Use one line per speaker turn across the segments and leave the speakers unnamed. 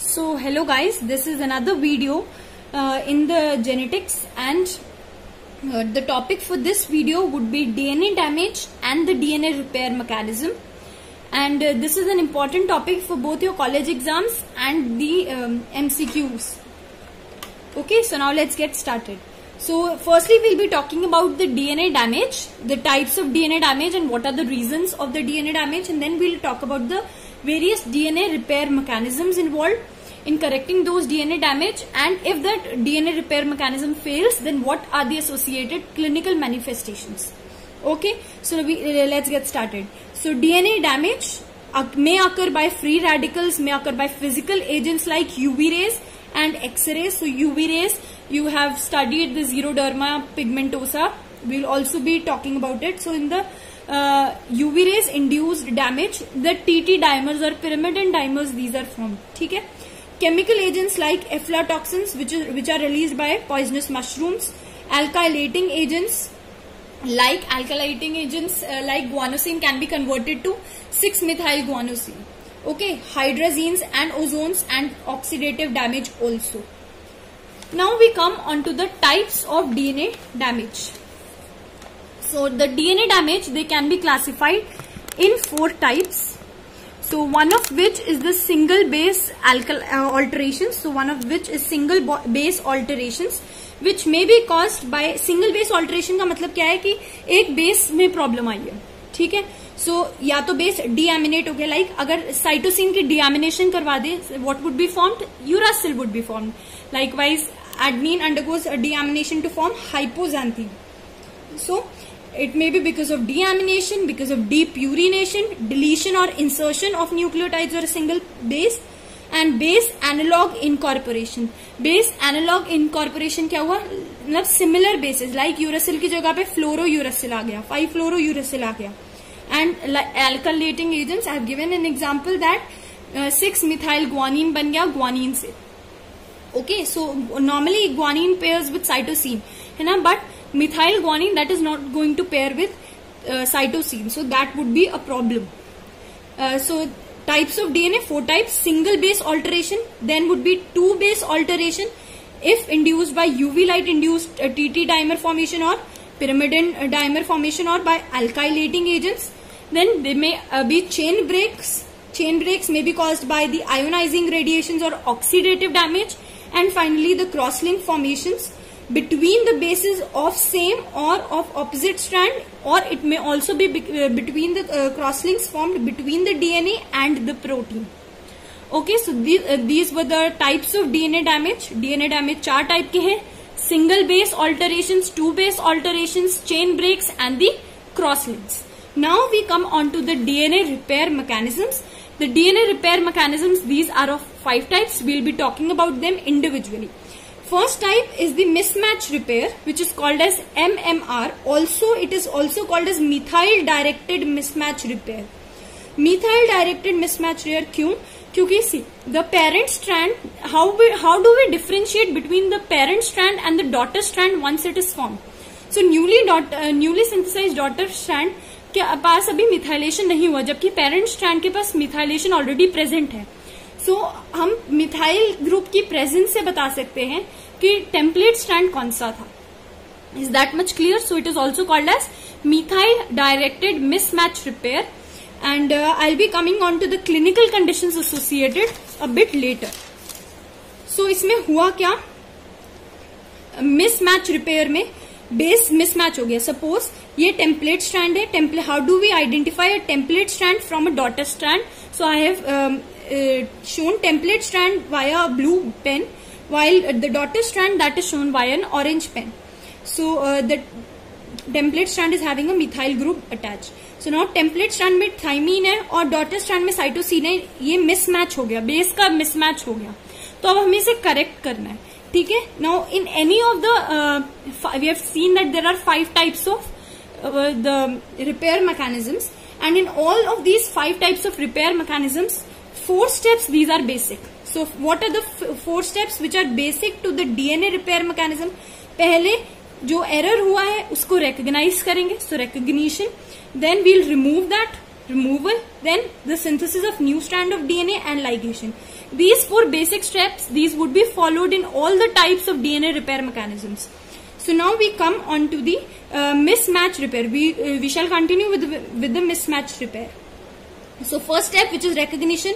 So hello guys, this is another video uh, in the genetics and uh, the topic for this video would be DNA damage and the DNA repair mechanism. And uh, this is an important topic for both your college exams and the um, MCQs. Okay, so now let's get started. So firstly we'll be talking about the DNA damage, the types of DNA damage and what are the reasons of the DNA damage and then we'll talk about the various DNA repair mechanisms involved in correcting those DNA damage and if that DNA repair mechanism fails then what are the associated clinical manifestations. Okay, so we, let's get started. So DNA damage may occur by free radicals, may occur by physical agents like UV rays and X-rays. So UV rays, you have studied the xeroderma pigmentosa. We'll also be talking about it. So in the uh, UV rays induced damage, the TT dimers or pyrimidine dimers, these are formed. Okay? Chemical agents like aflatoxins, which, is, which are released by poisonous mushrooms, alkylating agents, like alkylating agents uh, like guanosine can be converted to 6-methyl guanosine. Okay, hydrazines and ozones and oxidative damage also. Now we come on to the types of DNA damage. So the DNA damage they can be classified in four types. So one of which is the single base alkyl uh, alterations. So one of which is single base alterations which may be caused by single base alteration का मतलब क्या है कि एक base में problem आई है ठीक है सो so, या तो बेस डीएमिनेट हो गया लाइक like, अगर साइटोसिन की डीएमिनेशन करवा दे what would be formed uracil would be formed likewise admin undergoes a deamination to form hypoxanthine. It may be because of deamination, because of depurination deletion और insertion of nucleotides और single base and base analog incorporation base analog incorporation क्या हुआ? मतलब similar basis like uracil की जगह पे फ्लोरो uracil आ गया फाइव फ्लोरो यूरोसिल आ गया. And alkylating agents I have given an example that six methyl guanine बन गया ग्वानीन से. Okay so normally guanine pairs with cytosine है ना? But methyl guanine that is not going to pair with uh, cytosine. So that would be a problem. Uh, so types of dna four types single base alteration then would be two base alteration. If induced by uv light induced uh, tt dimer formation or pyrimidine uh, dimer formation or by alkylating agents then they may uh, be chain breaks. Chain breaks may be caused by the ionizing radiations or oxidative damage. And finally the cross-link formations between the bases of same or of opposite strand or it may also be uh, between the uh, cross-links formed between the DNA and the protein. Okay, so these, uh, these were the types of DNA damage. DNA damage चार type के हैं single base alterations, two base alterations, chain breaks and the cross-links. Now we come on to the DNA repair mechanisms. The DNA repair mechanisms, these are of five types. We'll be talking about them individually. First type is the mismatch repair which is called as MMR. Also it is also called as methyl directed mismatch repair. Methyl directed mismatch repair Why? Because see, the parent strand. How we, how do we differentiate between the parent strand and the daughter strand once it is formed? So newly dot uh, newly synthesized daughter strand के पास अभी methylation नहीं हुआ जबकि parent strand के पास methylation already present है so so, हम methyl group की presence से बता सकते हैं कि टेम्पलेट स्ट्रैंड कौन सा था। Is that much clear so it is also called as methyl directed mismatch repair and I be coming on to the clinical condition associated a bit later so इसमें हुआ क्या? मिसमैच रिपेयर में base mismatch हो गया। Suppose ये template strand है। Template how do we identify a template strand from a daughter strand so I have shown template strand via a blue pen while the daughter strand that is shown via an orange pen. So uh, the template strand is having a methyl group attached. So now template strand में thymine है और daughter strand में cytosine है ये mismatch हो गया base का mismatch हो गया तो अब हमें इसे correct करना है ठीक है now in any of the we have seen that there are five types of the repair mechanisms and in all of these five types of repair mechanisms four steps these are basic so what are the four steps which are basic to the dna repair mechanism पहले जो error हुआ है उसको recognize करेंगे so recognition then we'll remove that removal then the synthesis of new strand of dna and ligation these four basic steps these would be followed in all the types of dna repair mechanisms so now we come on to the uh, mismatch repair we uh, we shall continue with the, with the mismatch repair so first step which is recognition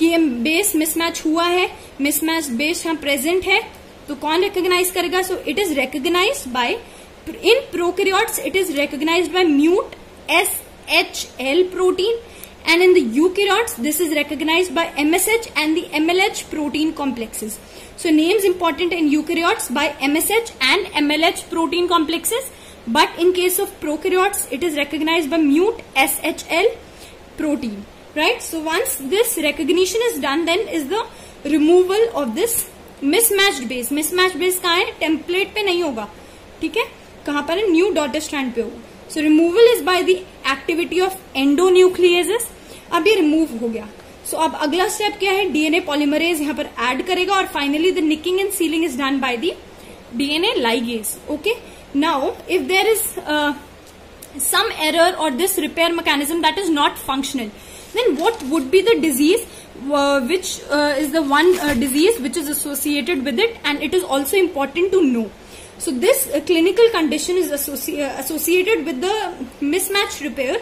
कि base mismatch हुआ है mismatch base यहाँ present है तो कौन recognise करेगा? So it is recognize by in prokaryotes it is recognize by Mut S H L protein and in the eukaryotes this is recognize by MSH and the MLH protein complexes so names important in eukaryotes by MSH and MLH protein complexes but in case of prokaryotes it is recognize by Mut S H L protein right. So once this recognition is done then is the removal of this mismatched base. Mismatched base कहाँ है template पे नहीं होगा ठीक है कहाँ पर है न्यू डॉटर स्ट्रैंड पे होगा so removal is by the activity of endonuclease अब ये रिमूव हो गया सो so, अब अगला स्टेप क्या है डीएनए पॉलीमरेज यहाँ पर ऐड करेगा और finally the nicking and sealing is done by the DNA ligase okay now if there is some error or this repair mechanism that is not functional then what would be the disease uh, which uh, is the one uh, disease which is associated with it and it is also important to know. So this uh, clinical condition is associ uh, associated with the mismatch repair,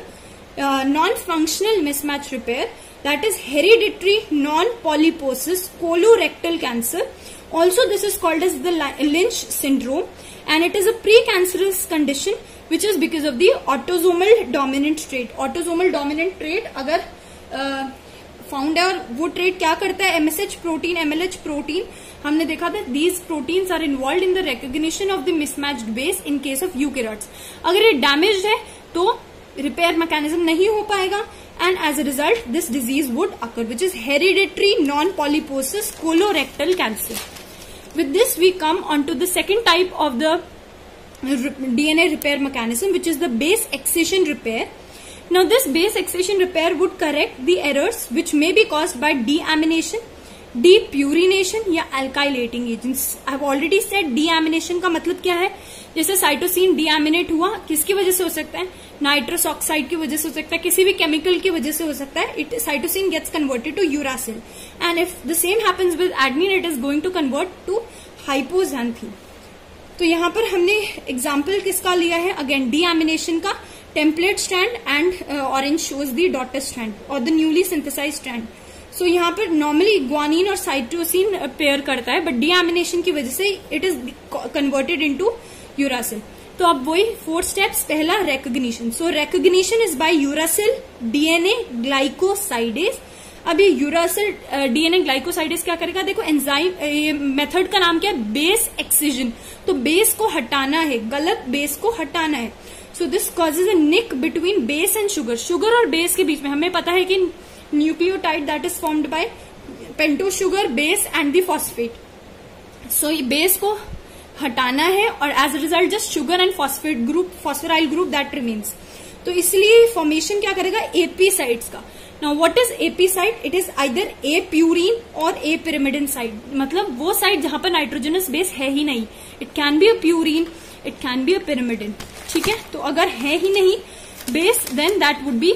uh, non-functional mismatch repair that is hereditary non-polyposis colorectal cancer. Also this is called as the Lynch syndrome and it is a precancerous condition which is because of the autosomal dominant trait. Autosomal dominant trait agar found है और वो trade क्या करता है? MSH protein MLH protein हमने देखा था these protein are involved in the recognition of the mismatched base in case of you अगर ये डैमेज है तो रिपेयर मैकेनिज्म नहीं हो पाएगा. And as a result this disease would occur which is hereditary non polyposis colorectal cancer with this we come on to the second type of the DNA repair mechanism which is the base excision repair Now this base excision repair would correct the errors which may be caused by deamination, depurination या alkylating agents. I have already said deamination का मतलब क्या है? जैसे cytosine डीएमिनेट हुआ किसकी वजह से हो सकता है? नाइट्रस ऑक्साइड की वजह से हो सकता है किसी भी केमिकल की वजह से हो सकता है। It cytosine gets converted to uracil and if the same happens with adenine it is going to convert to hypoxanthine तो यहाँ पर हमने एग्ज़ाम्पल किसका लिया है? अगेन डीएमिनेशन का। Template strand and orange shows the daughter strand और the newly synthesize strand so यहाँ पर नॉर्मली ग्वानिन और साइटोसिन पेयर करता है बट डीएमिनेशन की वजह से it is converted into uracil तो अब वही फोर स्टेप्स पहला recognition so recognition is by uracil DNA glycosidase अब ये यूरासिल डीएनए ग्लाइकोसाइडेज क्या करेगा? देखो एंजाइम ये मेथड का नाम क्या है? बेस एक्सीजन तो बेस को हटाना है, गलत बेस को हटाना है. So this causes a nick between base and sugar sugar और बेस के बीच में, हमें पता है कि nucleotide that is formed by pento sugar base and the phosphate सो ये बेस को हटाना है और as a result just sugar and phosphate group phosphoryl group that remains तो इसलिए फॉर्मेशन क्या करेगा? एपी साइड्स का. Now what is AP site it is either a purine और ए पिरामिडन साइड मतलब वो साइड जहाँ पर नाइट्रोजनस बेस है ही नहीं. It can be a purine it can be a pyrimidine ठीक है? तो अगर है ही नहीं base then that would be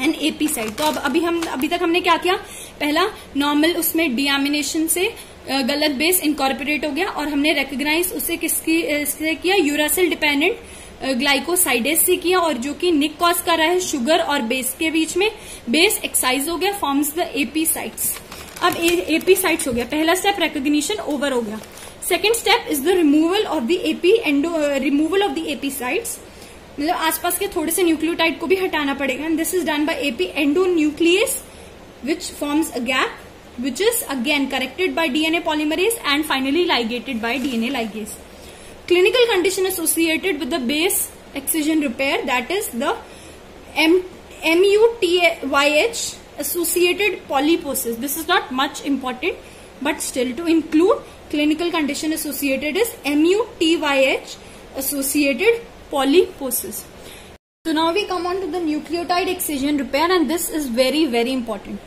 an AP site तो अब अभी हम, अभी तक हमने क्या किया? पहला नॉर्मल उसमें डियामिनेशन से गलत बेस इनकॉर्पोरेट हो गया और हमने रिकोगनाइज उसे किसकी से किया? यूरासिल डिपेंडेंट ग्लाइकोसाइडेस से किया और जो कि निक कॉज कर रहा है शुगर और बेस के बीच में। बेस एक्साइज हो गया फॉर्म्स द एपी साइट्स अब एपी साइट्स हो गया। पहला स्टेप रिकोगनिशन ओवर हो गया। Second step is the removal of the AP endo removal of the AP sites मतलब आसपास के थोड़े से न्यूक्लियोटाइड को भी हटाना पड़ेगा and this is done by AP endo nucleus which forms a gap which is again corrected by DNA polymerase and finally ligated by DNA ligase. Clinical condition associated with the base excision repair that is the M MUTYH associated polyposis. This is not much important but still to include clinical condition associated is MUTYH associated polyposis. So now we come on to the nucleotide excision repair and this is very very important.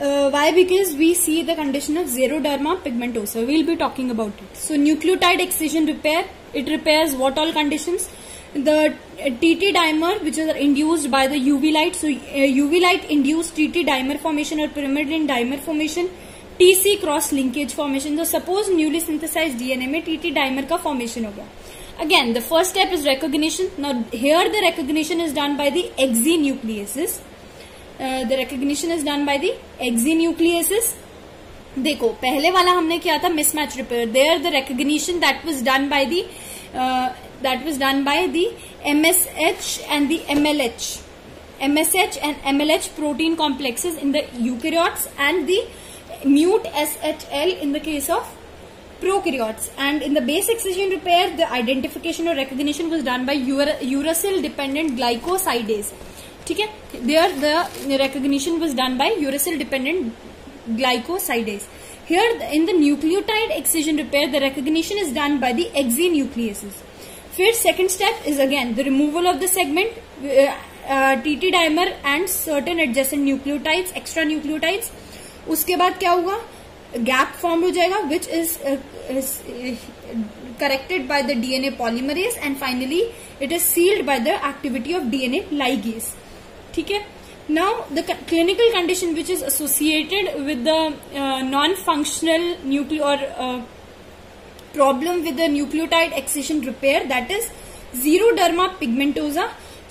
Uh, why? Because we see the condition of xeroderma pigmentosa. We'll be talking about it. So nucleotide excision repair, it repairs what all conditions? The TT dimer which is induced by the UV light. So uh, UV light induced TT dimer formation or pyrimidine dimer formation. TC cross linkage formation तो suppose newly synthesise DNA में TT dimer का formation हो गया again the first step is recognition now here the recognition is done by the exonucleases uh, the recognition is done by the exonucleases देखो पहले वाला हमने किया था mismatch repair there the recognition that was done by the that was done by the MSH and the MLH MSH and MLH protein complexes in the eukaryotes and the Mut SHL in the case of prokaryotes. And in the base excision repair, the identification or recognition was done by uracil dependent glycosidase. okay there the recognition was done by uracil dependent glycosidase. Here in the nucleotide excision repair, the recognition is done by the exonucleases. First second step is again the removal of the segment uh, uh, TT dimer and certain adjacent nucleotides, extra nucleotides. उसके बाद क्या होगा gap form हो जाएगा which is corrected by the DNA polymerase and finally it is sealed by the activity of DNA ligase ठीक है? Now the clinical condition which is associated with the non functional nucleo और problem with the nucleotide excision repair that is xeroderma pigmentosum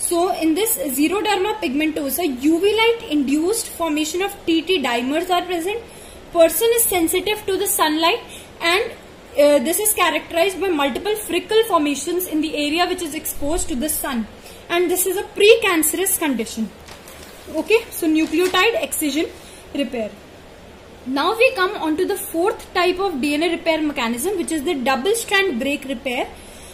so in this xeroderma pigmentosa uv light induced formation of tt dimers are present. Person is sensitive to the sunlight and uh, this is characterized by multiple freckle formations in the area which is exposed to the sun. And this is a precancerous condition. Okay so nucleotide excision repair. Now we come on to the fourth type of dna repair mechanism which is the double strand break repair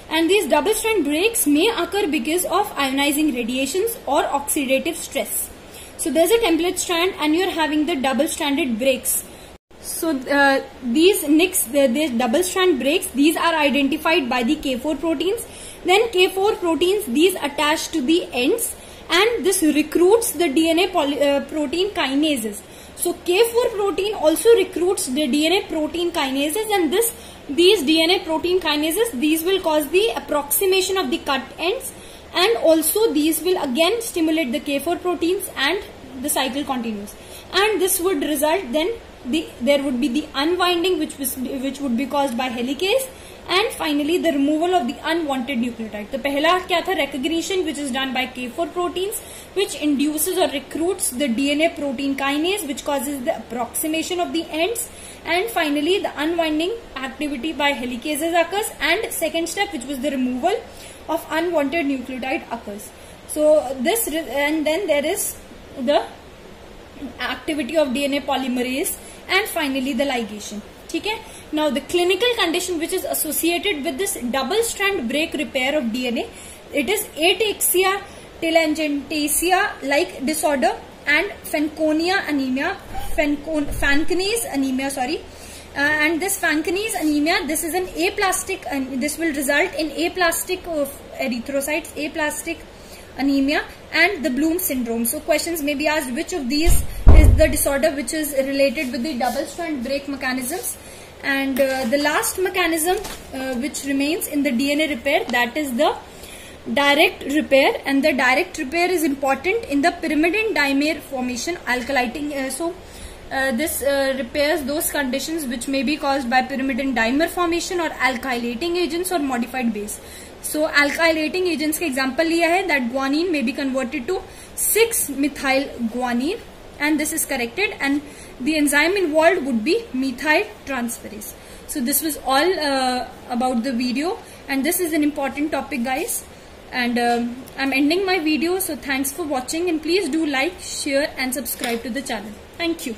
and these double strand breaks may occur because of ionizing radiations or oxidative stress. So there's a template strand and you're having the double stranded breaks. So uh, these nicks these double strand breaks these are identified by the k4 proteins. Then k4 proteins these attach to the ends and this recruits the DNA poly, uh, protein kinases. So K4 protein also recruits the DNA protein kinases and this these DNA protein kinases these will cause the approximation of the cut ends and also these will again stimulate the K4 proteins and the cycle continues. And this would result then the there would be the unwinding which was which would be caused by helicase and finally the removal of the unwanted nucleotide. The पहला क्या था recognition which is done by K4 proteins which induces or recruits the DNA protein kinase which causes the approximation of the ends and finally the unwinding activity by helicases occurs and second step which was the removal of unwanted nucleotide occurs. So this and then there is the activity of DNA polymerase and finally the ligation. ठीक है now the clinical condition which is associated with this double strand break repair of DNA it is ataxia telangiectasia like disorder and Fanconi anemia Fanconi's anemia sorry. Uh, and this Fanconi's anemia this is an aplastic and this will result in aplastic of erythrocytes aplastic anemia and the Bloom syndrome. So questions may be asked which of these is the disorder which is related with the double strand break mechanisms and uh, the last mechanism uh, which remains in the DNA repair that is the direct repair. And the direct repair is important in the pyrimidine dimer formation alkylating uh, so uh, this uh, repairs those conditions which may be caused by pyrimidine dimer formation or alkylating agents or modified base. So alkylating agents ka example liya hai that guanine may be converted to 6 methyl guanine. And this is corrected. And the enzyme involved would be methyl transferase. So this was all uh, about the video and this is an important topic guys and um, I'm ending my video so thanks for watching and please do like, share and subscribe to the channel. Thank you.